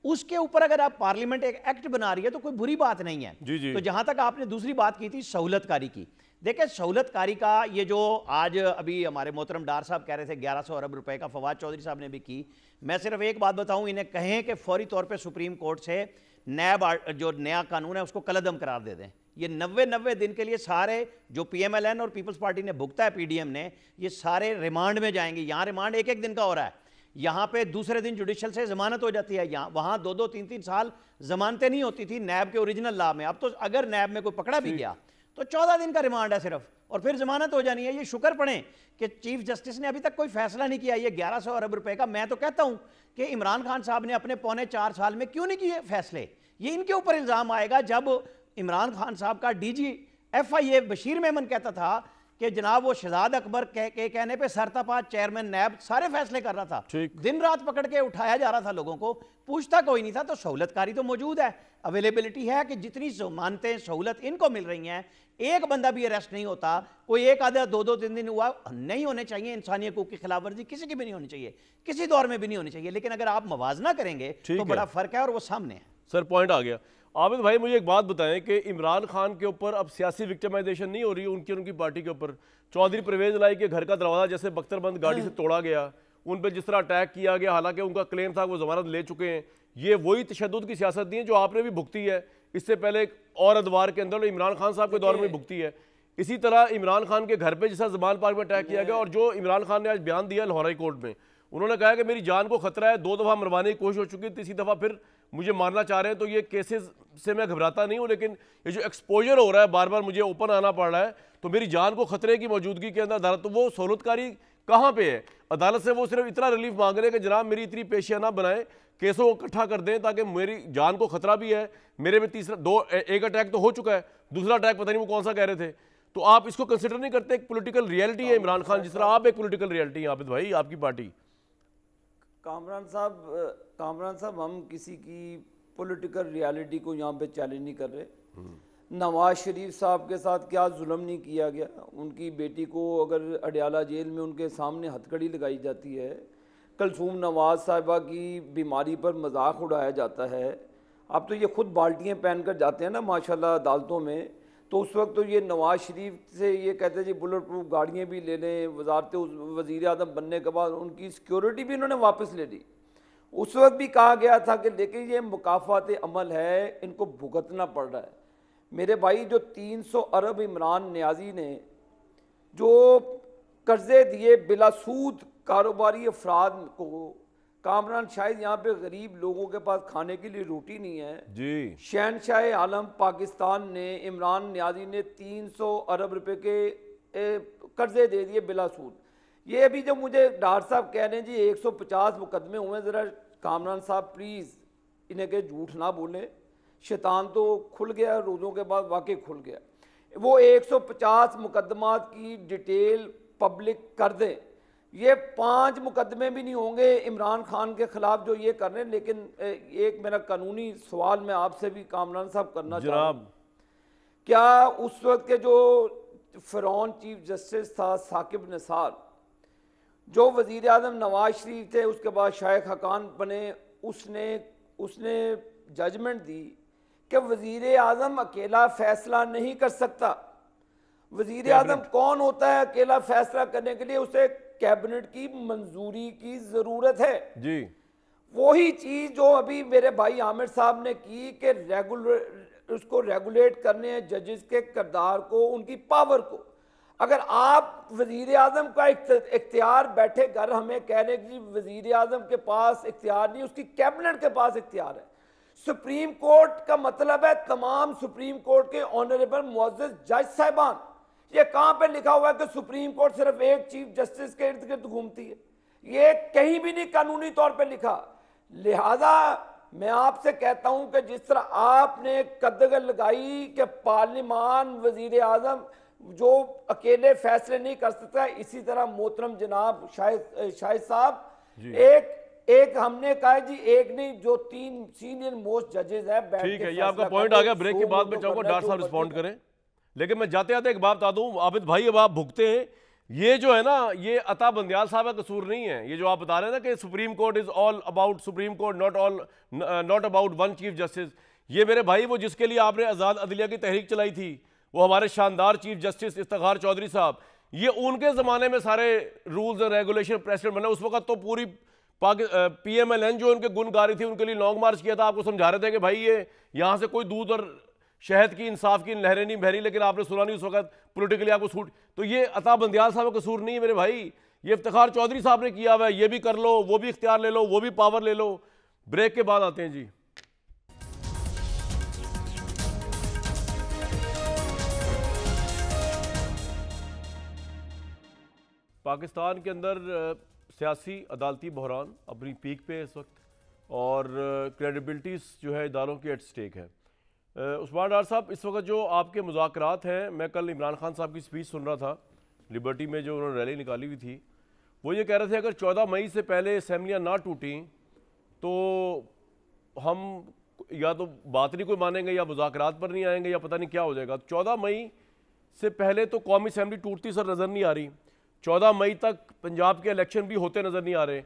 उसके ऊपर अगर आप पार्लियामेंट एक एक्ट बना रही है तो कोई बुरी बात नहीं है। जी, जी। तो जहाँ तक आपने दूसरी बात की थी सहूलतकारी की। देखिए सहूलतकारी का ये जो आज अभी हमारे मोहतरम डार साहब कह रहे थे 1100 अरब रुपए का फवाद चौधरी साहब ने भी की। मैं सिर्फ़ एक बात बताऊँ इन्हें कहें कि फौरी तौर पे सुप्रीम कोर्ट से आर- जो नया कानून है उसको कलदम करार दे दें। ये नब्बे नब्बे दिन के लिए सारे जो पीएमएलएन और पीपल्स पार्टी ने भुगता है पीडीएम ने ये सारे रिमांड में जाएँगे। यहाँ रिमांड एक एक दिन का हो रहा है। यहाँ पे दूसरे दिन जुडिशल से जमानत हो जाती है यहाँ। वहाँ दो दो तीन तीन साल जमानतें नहीं होती थी नैब के ओरिजिनल लॉ में। अब तो अगर नैब में कोई पकड़ा भी गया तो चौदह दिन का रिमांड है सिर्फ़। और फिर जमानत हो जानी है। ये शुक्र पड़े कि चीफ जस्टिस ने अभी तक कोई फैसला नहीं किया। ये ग्यारह सौ अरब रुपए का। मैं तो कहता हूँ कि इमरान खान साहब ने अपने पौने चार साल में क्यों नहीं किए फैसले? ये इनके ऊपर इल्ज़ाम आएगा जब इमरान खान साहब का DG F I A Bashir Memon कहता था कि जनाब वो शहजाद अकबर के, के कहने पे सरतापा चेयरमैन नैब सारे फैसले कर रहा था। दिन रात पकड़ के उठाया जा रहा था लोगों को पूछता कोई नहीं था तो सहूलतकारी तो मौजूद है। अवेलेबिलिटी है कि जितनी मानते सहूलत इनको मिल रही हैं। एक बंदा भी अरेस्ट नहीं होता कोई एक आधा दो दो तीन दिन हुआ नहीं होने चाहिए इंसानी हकूक की खिलाफ वर्जी किसी की भी नहीं होनी चाहिए। किसी दौर में भी नहीं होनी चाहिए लेकिन अगर आप मवाजना करेंगे तो बड़ा फ़र्क है और वो सामने है। सर पॉइंट आ गया। आबिद भाई मुझे एक बात बताएँ कि इमरान खान के ऊपर अब सियासी विक्टिमाइजेशन नहीं हो रही उनकी और उनकी पार्टी के ऊपर। चौधरी परवेज लाई के घर का दरवाज़ा जैसे बख्तरबंद गाड़ी से तोड़ा गया उन पर जिस तरह अटैक किया गया हालाँकि उनका क्लेम था वो जमानत ले चुके हैं। ये वही तशद की सियासत नहीं है जो आपने भी भुगती है। इससे पहले एक और अदवार के अंदर इमरान खान साहब के दौर में भुगती है। इसी तरह इमरान खान के घर पे जैसा जमान पार्क में अटैक किया गया और जो इमरान खान ने आज बयान दिया लाहौर कोर्ट में उन्होंने कहा कि मेरी जान को खतरा है दो दफ़ा मरवाने की कोशिश हो चुकी है तीसरी दफ़ा फिर मुझे मारना चाह रहे हैं तो ये केसेस से मैं घबराता नहीं हूँ, लेकिन ये जो एक्सपोजर हो रहा है बार बार मुझे ओपन आना पड़ रहा है तो मेरी जान को खतरे की मौजूदगी के अंदर अदालत तो वो सहूलतकारी कहाँ पे है? अदालत से वो सिर्फ़ इतना रिलीफ मांग रहे हैं कि जनाब, मेरी इतनी पेशियाँ ना बनाएँ केसों को इकट्ठा कर दें, ताकि मेरी जान को खतरा भी है, मेरे में तीसरा, दो एक अटैक तो हो चुका है, दूसरा अटैक पता नहीं वो कौन सा कह रहे थे। तो आप इसको कंसिडर नहीं करते, एक पोलिटिकल रियलिटी है, इमरान खान, जिस तरह आप एक पोलिटिकल रियलिटी है, आबिद भाई, आपकी पार्टी। कामरान साहब कामरान साहब हम किसी की पॉलिटिकल रियलिटी को यहाँ पे चैलेंज नहीं कर रहे। नवाज़ शरीफ साहब के साथ क्या जुल्म नहीं किया गया? उनकी बेटी को अगर अडयाला जेल में उनके सामने हथकड़ी लगाई जाती है कलसूम नवाज़ साहिबा की बीमारी पर मज़ाक उड़ाया जाता है। अब तो ये खुद बाल्टियाँ पहन कर जाते हैं ना माशाल्लाह अदालतों में। तो उस वक्त तो ये नवाज़ शरीफ से ये कहते जी बुलेट प्रूफ गाड़ियाँ भी ले लें वजारत वज़ी अजम बनने के बाद उनकी सिक्योरिटी भी उन्होंने वापस ले ली। उस वक्त भी कहा गया था कि लेकिन ये मुकाफात अमल है, इनको भुगतना पड़ रहा है। मेरे भाई, जो 300 अरब इमरान न्याजी ने जो कर्जे दिए बिलासूद कारोबारी अफराद को कामरान शायद यहाँ पे गरीब लोगों के पास खाने के लिए रोटी नहीं है। जी। शहनशाह आलम पाकिस्तान ने इमरान न्याजी ने 300 अरब रुपए के कर्जे दे दिए बिला सूद। ये अभी जो मुझे डॉक्टर साहब कह रहे हैं जी 150 मुकदमे हुए हैं ज़रा कामरान साहब प्लीज़ इन्हें के झूठ ना बोलें। शैतान तो खुल गया रोज़ों के बाद वाकई खुल गया। वो 150 मुकदमात की डिटेल पब्लिक कर दें। ये पाँच मुकदमे भी नहीं होंगे इमरान खान के खिलाफ जो ये कर रहे हैं लेकिन एक मेरा कानूनी सवाल मैं आपसे भी कामरान साहब करना जनाब। क्या उस वक्त के जो फ़िरौन चीफ जस्टिस था साकिब निसार जो वज़ीर अजम नवाज़ शरीफ थे उसके बाद शायक हकान बने उसने उसने जजमेंट दी कि वज़ीर आज़म अकेला फैसला नहीं कर सकता? वज़ीर आज़म कौन होता है अकेला फैसला करने के लिए? उसे कैबिनेट की मंजूरी की ज़रूरत है। जी। वही चीज़ जो अभी मेरे भाई आमिर साहब ने की कि रेगुलर उसको रेगुलेट करने हैं जजेस के करदार को उनकी पावर को। अगर आप वज़ीर आज़म का इख्तियार बैठे घर हमें कह रहे कि वज़ीर आज़म के पास इख्तियार नहीं उसकी कैबिनेट के पास इख्तियार है। सुप्रीम कोर्ट का मतलब है तमाम सुप्रीम कोर्ट के ऑनरेबल मुआज जज साहबान। ये कहाँ पे लिखा हुआ है कि सुप्रीम कोर्ट सिर्फ़ एक चीफ जस्टिस के इर्द गिर्द घूमती है? ये कहीं भी नहीं कानूनी तौर पे लिखा। लिहाजा मैं आपसे कहता हूँ कि जिस तरह आपने कदगल लगाई कि पार्लिमान वज़ीर आज़म जो अकेले फैसले नहीं कर सकता इसी तरह मोहतरम जनाब शाहिद शाहिद साहब एक एक हमने कहा जी एक नहीं जो तीन सीनियर मोस्ट जजेस है ठीक है ये आपका पॉइंट आ गया। ब्रेक के बाद मैं चाहूँगा डॉक्टर साहब रिस्पॉन्ड करें। लेकिन मैं जाते जाते एक बात बता दूँ आबिद भाई अब आप भुगते हैं। ये जो है ना, ये अता बंदयाल साहब का कसूर नहीं है। ये जो आप बता रहे हैं ना कि supreme court is all about supreme court not all not about one chief justice ये मेरे भाई, वो जिसके लिए आपने आज़ाद अदलिया की तहरीक चलाई थी, वो हमारे शानदार चीफ जस्टिस इफ्तार चौधरी साहब। ये उनके ज़माने में सारे रूल्स एंड रेगुलेशन प्रेसिडेंट बने। उस वक्त तो पूरी पी एम एल एन जो उनके गुण गा रही थी, उनके लिए लॉन्ग मार्च किया था। आपको समझा रहे थे कि भाई ये यहाँ से कोई दूध और शहद की इंसाफ की लहरें नहीं बहरी लेकिन आपने सुना नहीं उस वक्त पोलिटिकली आपको सूट। तो ये अता बंदयाल साहब का कसूर नहीं है मेरे भाई। ये इफ्तार चौधरी साहब ने किया हुआ है, ये भी कर लो, वो भी इख्तियार ले लो, वो भी पावर ले लो। ब्रेक के बाद आते हैं जी। पाकिस्तान के अंदर सियासी अदालती बहरान अपनी पीक पे इस वक्त, और क्रेडिबिलिटीज़ जो है इदारों की एट स्टेक है। उस्मान डार साहब, इस वक्त जो आपके मुजाकर हैं, मैं कल इमरान खान साहब की स्पीच सुन रहा था, लिबर्टी में जो उन्होंने रैली निकाली हुई थी, वो ये कह रहे थे, अगर 14 मई से पहले असम्बलियाँ ना टूटी तो हम या तो बात नहीं कोई मानेंगे, या मुजाकरात पर नहीं आएँगे, या पता नहीं क्या हो जाएगा। चौदह मई से पहले तो कौमी असम्बली टूटती सर नज़र नहीं आ रही। चौदह मई तक पंजाब के इलेक्शन भी होते नज़र नहीं आ रहे।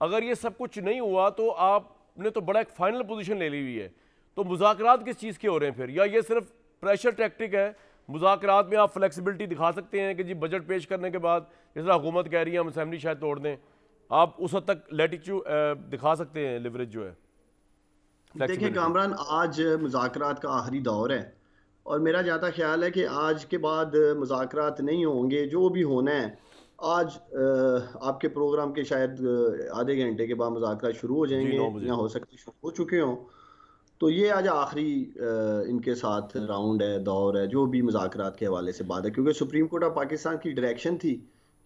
अगर ये सब कुछ नहीं हुआ तो आपने तो बड़ा एक फाइनल पोजीशन ले ली हुई है। तो मुजाकरात किस चीज़ के हो रहे हैं फिर? या ये सिर्फ़ प्रेशर टैक्टिक है? मुजाकरात में आप फ्लेक्सिबिलिटी दिखा सकते हैं कि जी बजट पेश करने के बाद जिस तरह हुकूमत कह रही है हम असम्बली शायद तोड़ दें आप उस हद तक लेटिट्यूड दिखा सकते हैं लिवरेज जो है। देखिए कामरान आज मुजाकर का आखिरी दौर है और मेरा ज़्यादा ख्याल है कि आज के बाद मुजाकरात नहीं होंगे जो भी होना है आज आपके प्रोग्राम के शायद आधे घंटे के बाद मुजाकर शुरू हो जाएँगे या हो सकते शुरू हो चुके हों। तो ये आज आखिरी इनके साथ राउंड है दौर है जो भी मुजाकरात के हवाले से बात है क्योंकि सुप्रीम कोर्ट ऑफ़ पाकिस्तान की डायरेक्शन थी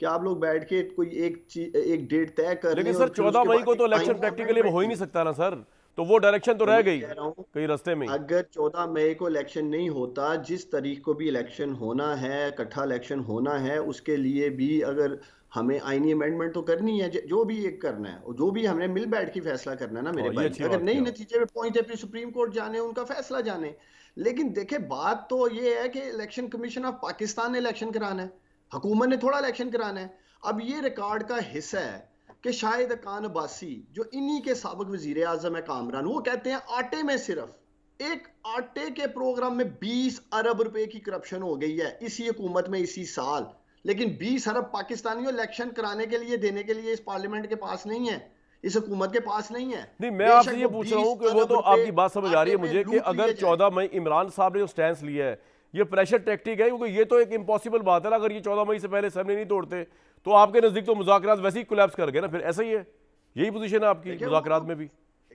कि आप लोग बैठ के कोई एक चीज़ एक डेट तय कर लेकिन सर चौदह मई को तो इलेक्शन प्रैक्टिकली हो ही नहीं सकता ना सर। तो वो डायरेक्शन तो रह गई कई रास्ते में। अगर चौदह मई को इलेक्शन नहीं होता जिस तारीख को भी इलेक्शन होना है इकट्ठा इलेक्शन होना है उसके लिए भी अगर हमें आईनी अमेंडमेंट तो करनी है जो भी एक करना है जो भी हमने मिल बैठ के फैसला करना है ना मेरे भाई अगर नहीं नतीजे में पहुँचे फिर सुप्रीम कोर्ट जाने उनका फैसला जाने। लेकिन देखे बात तो ये है कि इलेक्शन कमीशन ऑफ़ पाकिस्तान ने इलेक्शन कराना है हुकूमत ने थोड़ा इलेक्शन कराना है। अब ये रिकॉर्ड का हिस्सा है कि शायद खान अब्बासी जो इन्हीं के सबक वज़ीर आज़म है कामरान वो कहते हैं आटे में सिर्फ़ एक आटे के प्रोग्राम में 20 अरब रुपए की करप्शन हो गई है इसी हुकूमत में इसी साल। लेकिन 20 अरब पाकिस्तानियों इलेक्शन कराने के लिए देने के लिए इस पार्लियामेंट के पास नहीं है इस हुकूमत के पास नहीं है। नहीं मैं आपसे ये पूछ रहा हूँ कि वो तो आपकी बात समझ आ रही है मुझे कि अगर चौदह मई इमरान साहब ने जो स्टैंड लिया है ये प्रेशर टेक्टिक है क्योंकि ये तो एक इम्पॉसिबल बात है ना अगर ये चौदह मई से पहले असेंबली नहीं तोड़ते तो आपके नज़दीक तो मुजाकर वैसे ही कोलेप्स कर गए ना फिर ऐसा ही है। यही पोजीशन है आपकी मुजाकर में भी।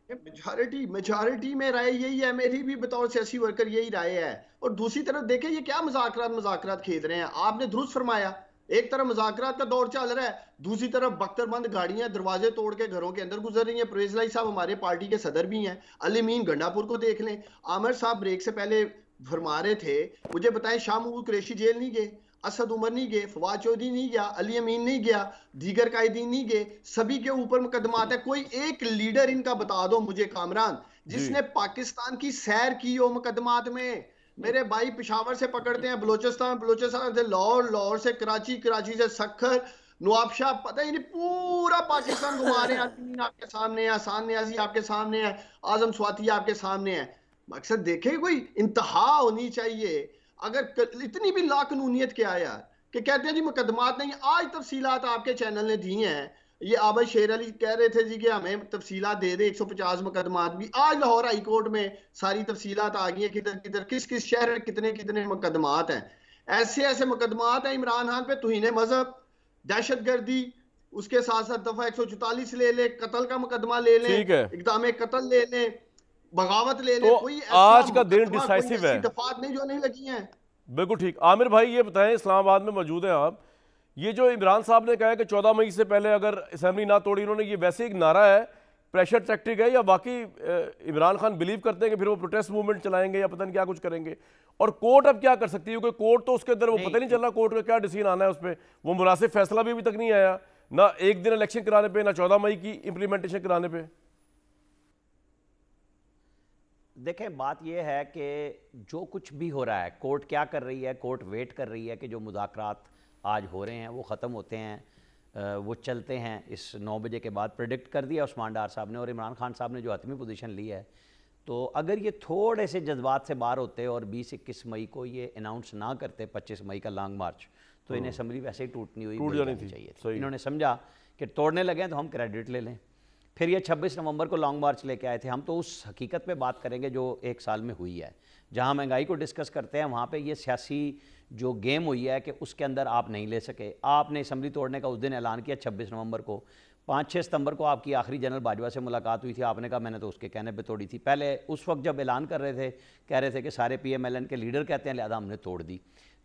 मेजॉरिटी मेजॉरिटी में राय यही है, मेरी भी बतौर सियासी वर्कर यही राय है। और दूसरी तरफ़ देखें ये क्या मुजाकर मुजाकर खेद रहे हैं? आपने दुरुस्त फरमाया, एक तरफ़ मुजाकर का दौर चल रहा है, दूसरी तरफ़ बख्तरबंद गाड़ियाँ दरवाजे तोड़ के घरों के अंदर गुजर रही हैं। प्रेज लाई साहब हमारे पार्टी के सदर भी हैं। अलीमीन गंडापुर को देख लें। आमिर साहब ब्रेक से पहले फरमा रहे थे, मुझे बताएँ शाह महबूब कुरेशी जेल नहीं गए? असद उमर नहीं गए फवाद चौधरी नहीं गया अली अमीन नहीं गया दीगर कायदीन नहीं गए सभी के ऊपर मुकदमात है। कोई एक लीडर इनका बता दो मुझे कामरान जिसने पाकिस्तान की सैर की हो मुकदमात में। मेरे भाई पिशावर से पकड़ते हैं बलोचिस्तान बलोचिस्तान से लाहौर लाहौर से कराची कराची से सखर नवाबशाह पता ही नहीं पूरा पाकिस्तान घुमा रहे हैं। आपके सामने है आसान न्याजी आपके सामने है आज़म स्वाति आपके सामने है। मकसद देखे कोई इंतहा होनी चाहिए। अगर इतनी भी लाकानूनीत क्या यार? कि कहते हैं जी मुकदमात नहीं आज तफसीलात आपके चैनल ने दी हैं। ये आबा शेर अली कह रहे थे जी कि हमें तफसीलात दे दे 150 मुकदमात भी। आज लाहौर हाई कोर्ट में सारी तफसीलात आ गई हैं किधर किधर किस किस शहर कितने कितने मुकदमात हैं। ऐसे ऐसे मुकदमात हैं इमरान खान पे तुहीन मज़हब दहशत गर्दी उसके साथ साथ दफ़ा एक सौ चौतालीस ले ले कत्ल का मुकदमा ले लें इकदाम कत्ल ले लें। बगावत ले ले तो कोई आज का दिन डिसाइसिव है। नहीं जो नहीं लगी हैं। बिल्कुल ठीक। आमिर भाई ये बताएँ इस्लामाबाद में मौजूद हैं आप। ये जो इमरान साहब ने कहा कि चौदह मई से पहले अगर असम्बली ना तोड़ी उन्होंने ये वैसे एक नारा है प्रेशर टैक्टिक है या बाकी इमरान खान बिलीव करते हैं कि फिर वो प्रोटेस्ट मूवमेंट चलाएँगे या पता नहीं क्या कुछ करेंगे? और कोर्ट अब क्या कर सकती है? क्योंकि कोर्ट तो उसके अंदर वो पता नहीं। चल रहा कोर्ट का क्या डिसीज़न आना है उस पर वो मुनासिब फैसला भी अभी तक नहीं आया। ना एक दिन इलेक्शन कराने पे ना चौदह मई की इंप्लीमेंटेशन कराने पे। देखें बात यह है कि जो कुछ भी हो रहा है कोर्ट क्या कर रही है कोर्ट वेट कर रही है कि जो मुजाकरात आज हो रहे हैं वो ख़त्म होते हैं वो चलते हैं। इस नौ बजे के बाद प्रडिक्ट कर दिया उस्मान डार साहब ने और इमरान खान साहब ने जो हतमी पोजीशन ली है। तो अगर ये थोड़े से जज्बात से बाहर होते और बीस इक्कीस मई को ये अनाउंस ना करते पच्चीस मई का लॉन्ग मार्च तो इन्हें असम्बली हाँ। वैसे ही टूटनी हुई टूट जानी चाहिए इन्होंने समझा कि तोड़ने लगे तो हम क्रेडिट ले लें। फिर ये 26 नवंबर को लॉन्ग मार्च लेके आए थे। हम तो उस हकीकत पे बात करेंगे जो एक साल में हुई है, जहाँ महँगाई को डिस्कस करते हैं, वहाँ पे ये सियासी जो गेम हुई है कि उसके अंदर आप नहीं ले सके। आपने असम्बली तोड़ने का उस दिन ऐलान किया 26 नवंबर को। पाँच छः सितंबर को आपकी आखिरी जनरल बाजवा से मुलाकात हुई थी। आपने कहा, मैंने तो उसके कहने पे तोड़ी थी। पहले उस वक्त जब ऐलान कर रहे थे, कह रहे थे कि सारे पी एम एल एन के लीडर कहते हैं, लिहाजा हमने तोड़ दी।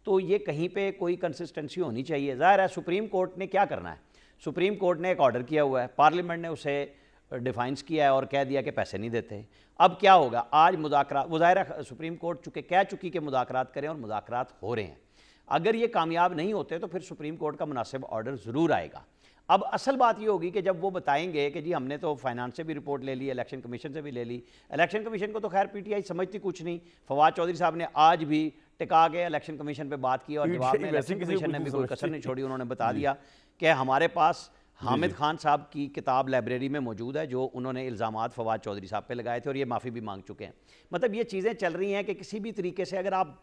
तो ये कहीं पर कोई कंसिस्टेंसी होनी चाहिए। ज़ाहिर है, सुप्रीम कोर्ट ने क्या करना है? सुप्रीम कोर्ट ने एक ऑर्डर किया हुआ है। पार्लियामेंट ने उसे डिफाइंस किया है और कह दिया कि पैसे नहीं देते। अब क्या होगा? आज मुजाकर मुजाहरा सुप्रीम कोर्ट चुके कह चुकी कि मुजाकर करें और मुजाकर हो रहे हैं। अगर ये कामयाब नहीं होते तो फिर सुप्रीम कोर्ट का मुनासिब ऑर्डर ज़रूर आएगा। अब असल बात ये होगी कि जब वो बताएँगे कि जी हमने तो फाइनेंस से भी रिपोर्ट ले ली इलेक्शन कमीशन से भी ले ली इलेक्शन कमीशन को तो खैर पीटीआई समझती कुछ नहीं। फवाद चौधरी साहब ने आज भी टिका के इलेक्शन कमीशन पे बात की और जवाब में इलेक्शन कमीशन ने भी कोई कसर नहीं छोड़ी उन्होंने बता दिया। कि हमारे पास हामिद खान साहब की किताब लाइब्रेरी में मौजूद है जो उन्होंने इल्ज़ाम फवाद चौधरी साहब पे लगाए थे और ये माफ़ी भी मांग चुके हैं। मतलब ये चीज़ें चल रही हैं कि किसी भी तरीके से अगर आप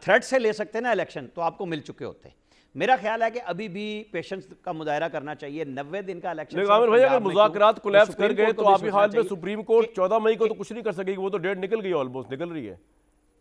थ्रेड से ले सकते हैं ना इलेक्शन तो आपको मिल चुके होते हैं। मेरा ख्याल है कि अभी भी पेशेंस का मुजाहरा करना चाहिए। नब्बे दिन का इलेक्शन भाई अगर मुजाकरात कोलैप्स कर गए तो आपकी हाल में सुप्रीम कोर्ट चौदह मई को तो कुछ नहीं कर सकेगी वो तो डेट निकल गई ऑलमोस्ट निकल रही है।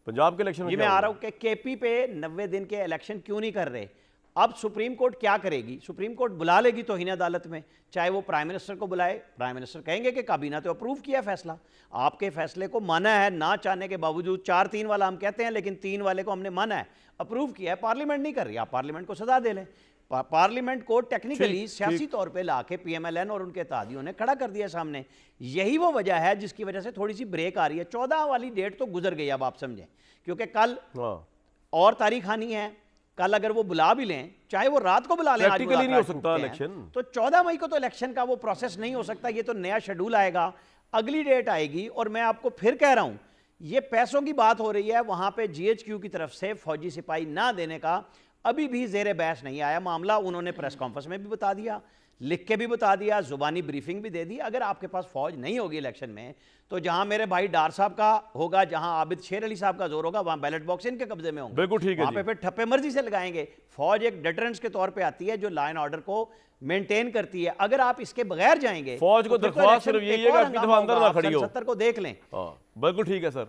पंजाब के इलेक्शन में मैं आ रहा हूँ कि केपी पे नब्बे दिन के इलेक्शन क्यों नहीं कर रहे? अब सुप्रीम कोर्ट क्या करेगी? सुप्रीम कोर्ट बुला लेगी तो अदालत में चाहे वो प्राइम मिनिस्टर को बुलाए। प्राइम मिनिस्टर कहेंगे कि काबीना तो अप्रूव किया फैसला। आपके फैसले को माना है ना चाहने के बावजूद चार तीन वाला हम कहते हैं लेकिन तीन वाले को हमने माना है। अप्रूव किया है पार्लियामेंट नहीं कर रही। आप पार्लियामेंट को सजा दे लें। पार्लियामेंट को टेक्निकली सियासी तौर पे लाके पीएमएलएन और उनके तादियों ने खड़ा कर दिया सामने। यही वो वजह है जिसकी वजह से थोड़ी सी ब्रेक आ रही है। चौदह वाली डेट तो गुजर गई अब आप समझें। क्योंकि कल हाँ। और तारीख आनी है। कल अगर वो बुला भी लें चाहे वो रात को बुला लें आज नहीं हो सकता इलेक्शन तो चौदह मई को तो इलेक्शन का वो प्रोसेस नहीं हो सकता ये तो नया शेड्यूल आएगा। अगली डेट आएगी और मैं आपको फिर कह रहा हूँ ये पैसों की बात हो रही है वहाँ पे जीएचक्यू की तरफ़ से फौजी सिपाही ना देने का अभी भी जेर बहस नहीं आया। मामला उन्होंने प्रेस कॉन्फ्रेंस में भी बता दिया। लिख के भी बता दिया जुबानी ब्रीफिंग भी दे दी। अगर आपके पास फौज नहीं होगी इलेक्शन में तो जहाँ मेरे भाई डार साहब का होगा जहाँ आबिद शेर अली साहब का ज़ोर होगा वहाँ बैलेट बॉक्स इनके कब्जे में होंगे। बिल्कुल ठीक है वहाँ पे फिर ठप्पे मर्ज़ी से लगाएँगे। फौज एक डिटरेंस के तौर पे आती है जो लाइन ऑर्डर को मेंटेन करती है। अगर आप इसके बगैर जाएँगे फौज को तो दरख्वास्त सिर्फ़ यही है कि अपनी दफ़ा अंदर ना खड़ी हो। सत्तर को देख लें। हाँ, बिल्कुल ठीक है सर।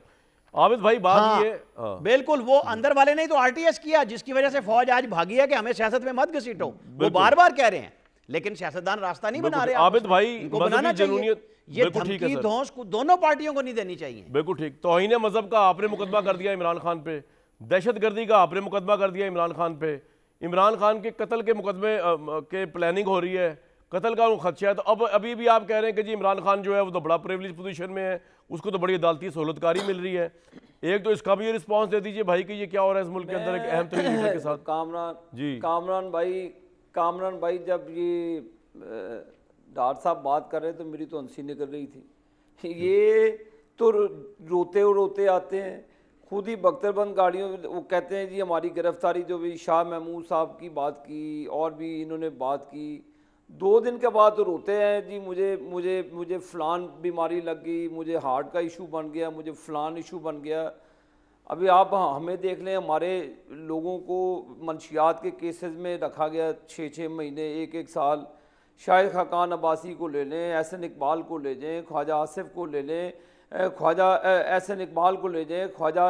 आबिद भाई बात हाँ, ये हाँ। बिल्कुल वो अंदर वाले नहीं तो आरटीएस किया जिसकी वजह से फौज आज भागी है कि हमें सियासत में मत घसीटो। वो बार बार कह रहे हैं। लेकिन सियासतदान रास्ता नहीं बना रहे आबिद भाई बनाना चाहिए। ये धमकी धौंस को दोनों पार्टियों को नहीं देनी चाहिए। बिल्कुल ठीक। तोहिन मज़हब का आपने मुकदमा कर दिया इमरान खान पे। दहशत गर्दी का आपने मुकदमा कर दिया इमरान खान पे। इमरान खान के कत्ल के मुकदमे के प्लानिंग हो रही है। कत्ल का खदशा है। तो अब अभी भी आप कह रहे हैं कि जी इमरान खान जो है वो तो बड़ा प्रिवलेज पोजीशन में है। उसको तो बड़ी अदालती सहूलतकारी मिल रही है। एक तो इसका भी रिस्पांस दे दीजिए भाई कि ये क्या हो रहा है इस मुल्क के अंदर? एक अहम तरीके के साथ। कामरान जी। कामरान भाई कामरान भाई, जब ये डॉक्टर साहब बात कर रहे तो मेरी तो हँसी निकल रही थी। ये तो रोते रोते आते हैं। खुद ही बख्तरबंद गाड़ियों वो कहते हैं, जी, हमारी गिरफ्तारी जो भी शाह महमूद साहब की बात की, और भी इन्होंने बात की। दो दिन के बाद तो रोते हैं, जी, मुझे मुझे मुझे फ़लान बीमारी लग गई, मुझे हार्ट का इशू बन गया, मुझे फ़लान इशू बन गया। अभी आप हमें देख लें, हमारे लोगों को मंशियात के केसेस में रखा गया छः छः महीने एक एक साल। शायद खाकान अब्बासी को ले लें, एहसन इकबाल को ले जाएँ ख्वाजा आसिफ को ले लें ख्वाजा एहसन इकबाल को ले जाएँ ख्वाजा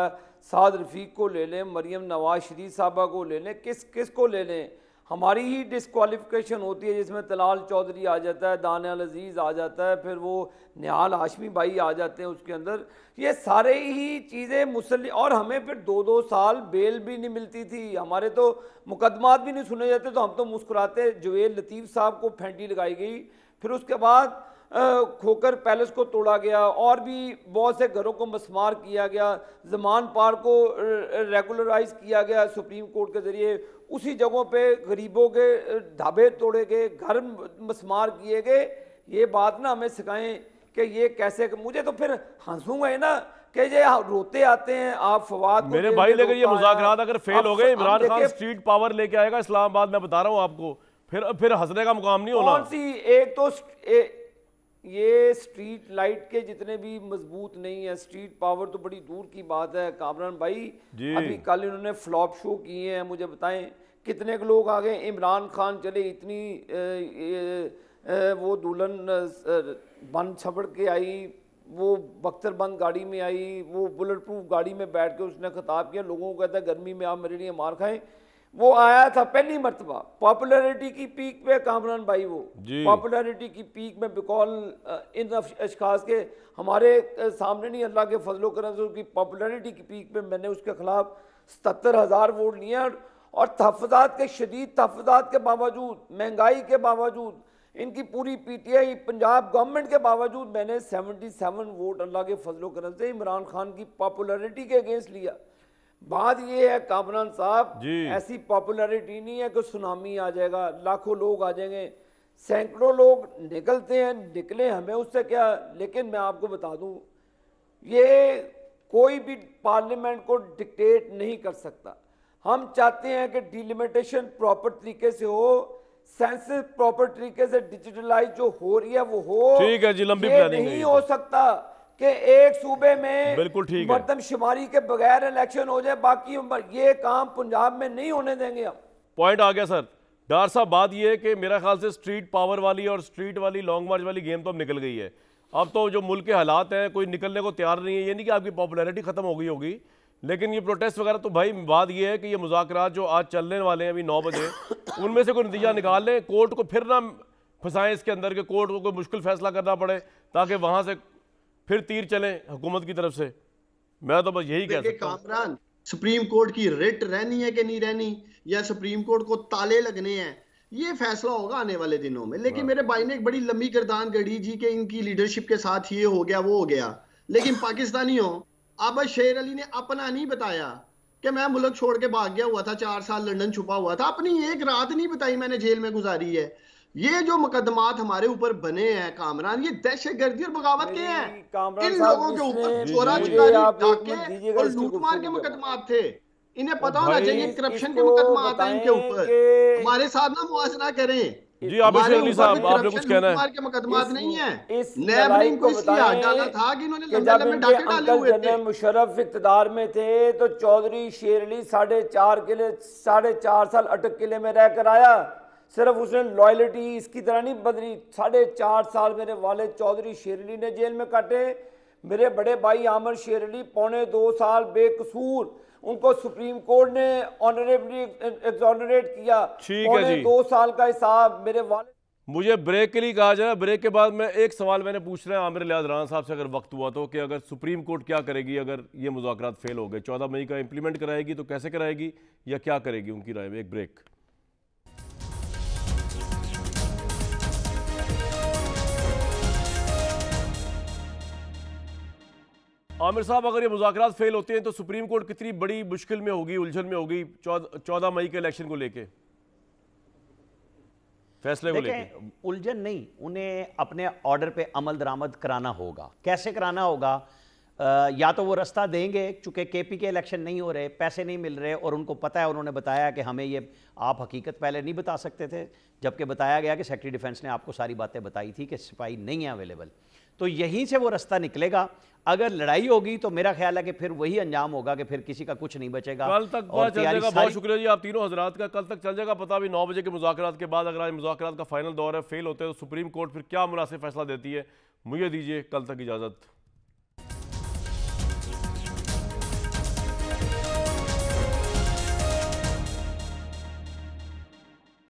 साद रफ़ीक को ले लें मरीम नवाज़ शरीफ साहबा को ले लें, किस किस को ले लें? हमारी ही डिसक्वालिफिकेशन होती है, जिसमें तलाल चौधरी आ जाता है, दानियाल अज़ीज़ आ जाता है, फिर वो निहाल आशमी भाई आ जाते हैं उसके अंदर। ये सारे ही चीज़ें मुसल और हमें फिर दो दो साल बेल भी नहीं मिलती थी। हमारे तो मुकदमात भी नहीं सुने जाते तो हम तो मुस्कुराते। जुवेल लतीफ़ साहब को फेंटी लगाई गई। फिर उसके बाद खोकर पैलेस को तोड़ा गया और भी बहुत से घरों को मसमार किया गया जमान पार को रेगुलराइज किया गया सुप्रीम कोर्ट के ज़रिए। उसी जगहों पे गरीबों के ढाबे तोड़े गए घर मसमार किए गए। ये बात ना हमें सिखाएँ कि ये कैसे मुझे तो फिर हंसूँगा है ना कि ये रोते आते हैं आप फवाद मेरे भाई लेकर ये मुजाकर अगर फेल हो गए इमरान खान स्ट्रीट पावर लेके आएगा इस्लामाबाद में बता रहा हूँ आपको। फिर फिर हंसने का मुकाम नहीं होना। कौन सी एक तो ए, ये स्ट्रीट लाइट के जितने भी मज़बूत नहीं है स्ट्रीट पावर तो बड़ी दूर की बात है कामरान भाई। अभी कल इन्होंने फ्लॉप शो किए हैं मुझे बताएँ कितने के लोग आ गए? इमरान खान चले इतनी ए, ए, ए, वो दुल्हन बन छपड़ के आई वो बख्तरबंद गाड़ी में आई वो बुलेट प्रूफ गाड़ी में बैठ के उसने खिताब किया लोगों को कहता है गर्मी में आप मेरे लिए मार खाएँ। वो आया था पहली मरतबा। पॉपुलैरिटी की पीक पे कामरान भाई वो। पॉपुलैरिटी की पीक में बिकॉल इन अशखास के हमारे सामने नहीं अल्लाह के फजलो करम से उसकी पॉपुलैरिटी की पीक पे मैंने उसके खिलाफ सत्तर हज़ार वोट लिए और तहफ़ात के शदीद तहफ़ात के बावजूद महँगाई के बावजूद इनकी पूरी पीटीआई पंजाब गवर्नमेंट के बावजूद मैंने 77 वोट अल्लाह के फजलो करम से इमरान खान की पॉपुलरिटी के अगेंस्ट लिया। बात ये है कामरान साहब ऐसी पॉपुलैरिटी नहीं है कि सुनामी आ जाएगा लाखों लोग आ जाएँगे सैकड़ों लोग निकलते हैं निकले हमें उससे क्या लेकिन मैं आपको बता दूँ ये कोई भी पार्लियामेंट को डिक्टेट नहीं कर सकता। हम चाहते हैं कि डिलिमिटेशन प्रॉपर तरीके से हो सेंसिस प्रॉपर तरीके से डिजिटलाइज जो हो रही है वो हो। ठीक है जी, लंबी ये नहीं हो सकता। कि एक सूबे में बिल्कुल ठीक है। मर्दमशुमारी के बगैर इलेक्शन हो जाए बाकी ये काम पंजाब में नहीं होने देंगे हम। पॉइंट आ गया सर डार साहब बात यह है कि मेरा ख्याल से स्ट्रीट पावर वाली और स्ट्रीट वाली लॉन्ग मार्च वाली गेम तो अब निकल गई है। अब तो जो मुल्क के हालात हैं कोई निकलने को तैयार नहीं है ये नहीं कि आपकी पॉपुलैरिटी खत्म हो गई होगी लेकिन ये प्रोटेस्ट वगैरह तो भाई बात ये है कि ये मुजाकरात जो आज चलने वाले हैं अभी नौ बजे उनमें से कोई नतीजा निकाल लें कोर्ट को फिर ना फंसाएँ इसके अंदर के कोर्ट को कोई मुश्किल फैसला करना पड़े ताकि वहाँ से फिर तीर चले हुकूमत की तरफ़ से। मैं तो बस यही कह सकता कामरान सुप्रीम कोर्ट की रिट रहनी है कि नहीं रहनी? या सुप्रीम कोर्ट को ताले लगने हैं? ये फैसला होगा आने वाले दिनों में। लेकिन मेरे भाई ने एक बड़ी लंबी गर्दान गढ़ी जी के इनकी लीडरशिप के साथ ये हो गया वो हो गया। लेकिन पाकिस्तानी हो अब शेर अली ने अपना नहीं बताया कि मैं मुल्क छोड़ के भाग गया हुआ था चार साल लंदन छुपा हुआ था। अपनी एक रात नहीं बताई मैंने जेल में गुजारी है। ये जो मुकदमात हमारे ऊपर बने हैं कामरान ये दहशत गर्दी और बगावत के हैं। इन लोगों के ऊपर चोरा चिकारी आप और लूटमार के। मुकदमात थे। इन्हें पता होना चाहिए करप्शन के इसको मुकदमात हैं इनके ऊपर। हमारे साथ ना मुआवजा करें। जी ऊपर साहब आपने कुछ कहना है। के मुकदमात इस- नहीं है। इस नैब ने इनको इसलिए हाथ डाला था कि इन्होंने लंबे जब लंबे इनके डाके डाले अंकल हुए थे। मुशर्रफ इकतदार में थे तो चौधरी शेर अली साढ़े चार किले साढ़े चार साल अटक किले में रहकर आया। सिर्फ़ उसने लॉयलिटी इसकी तरह नहीं बदली। साढ़े चार साल मेरे वाले चौधरी शेर अली ने जेल में काटे। मेरे बड़े भाई आमर शेर अली पौने दो साल बेकसूर। उनको सुप्रीम कोर्ट ने ऑनरेबली एग्जॉनरेट किया। ठीक है पौने जी। दो साल का हिसाब मेरे वाले मुझे ब्रेक के लिए कहा जाए ब्रेक के बाद मैं एक सवाल मैंने पूछ रहा है आमिर लियाज राना साहब से अगर वक्त हुआ तो कि अगर सुप्रीम कोर्ट क्या करेगी अगर ये मुजाकरात फेल हो गए? चौदह मई का इंप्लीमेंट कराएगी तो कैसे कराएगी या क्या करेगी उनकी राय में एक ब्रेक आमिर साहब अगर ये मुजाकरात फेल होते हैं तो सुप्रीम कोर्ट कितनी बड़ी मुश्किल में होगी उलझन में होगी चौदह मई के इलेक्शन को लेके? फैसले को लेके। उलझन नहीं उन्हें अपने ऑर्डर पे अमल दरामद कराना होगा। कैसे कराना होगा? अ, या तो वो रास्ता देंगे चूँकि केपी के इलेक्शन नहीं हो रहे पैसे नहीं मिल रहे और उनको पता है उन्होंने बताया कि हमें ये आप हकीकत पहले नहीं बता सकते थे जबकि बताया गया कि सेक्रेटरी डिफेंस ने आपको सारी बातें बताई थी कि सिपाही नहीं है अवेलेबल तो यहीं से वो रास्ता निकलेगा। अगर लड़ाई होगी तो मेरा ख्याल है कि फिर वही अंजाम होगा कि फिर किसी का कुछ नहीं बचेगा। कल तक और चल जाएगा। बहुत शुक्रिया जी आप तीनों हजरात का। कल तक चल जाएगा पता भी नौ बजे के मुजाकरात के बाद अगर आज मुजाकरात का फाइनल दौर है फेल होते हैं तो सुप्रीम कोर्ट फिर क्या मुनासिब फैसला देती है मुझे दीजिए कल तक इजाज़त।